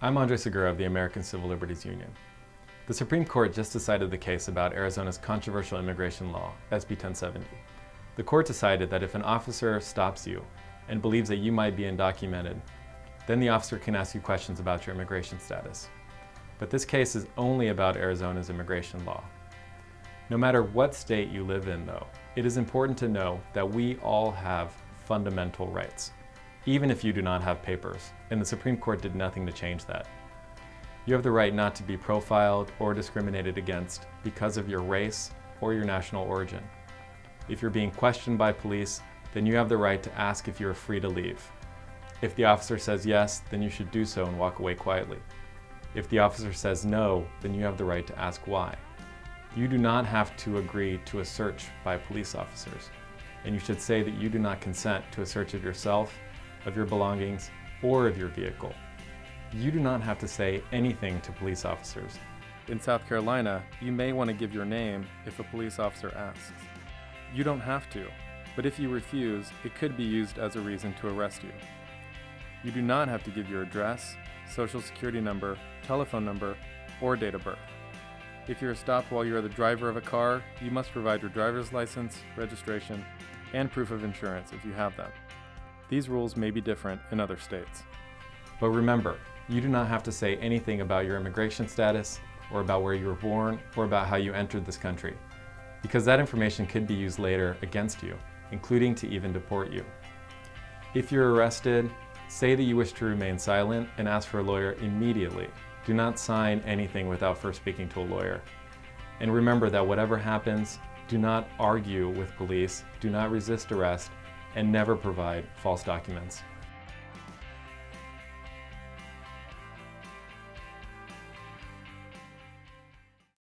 I'm Andre Segura of the American Civil Liberties Union. The Supreme Court just decided the case about Arizona's controversial immigration law, SB 1070. The court decided that if an officer stops you and believes that you might be undocumented, then the officer can ask you questions about your immigration status. But this case is only about Arizona's immigration law. No matter what state you live in, though, it is important to know that we all have fundamental rights even if you do not have papers, and the Supreme Court did nothing to change that. You have the right not to be profiled or discriminated against because of your race or your national origin. If you're being questioned by police, then you have the right to ask if you are free to leave. If the officer says yes, then you should do so and walk away quietly. If the officer says no, then you have the right to ask why. You do not have to agree to a search by police officers, and you should say that you do not consent to a search of yourself of your belongings, or of your vehicle. You do not have to say anything to police officers. In South Carolina, you may want to give your name if a police officer asks. You don't have to, but if you refuse, it could be used as a reason to arrest you. You do not have to give your address, social security number, telephone number, or date of birth. If you're stopped while you're the driver of a car, you must provide your driver's license, registration, and proof of insurance if you have them. These rules may be different in other states. But remember, you do not have to say anything about your immigration status, or about where you were born, or about how you entered this country, because that information could be used later against you, including to even deport you. If you're arrested, say that you wish to remain silent and ask for a lawyer immediately. Do not sign anything without first speaking to a lawyer. And remember that whatever happens, do not argue with police, do not resist arrest, and never provide false documents.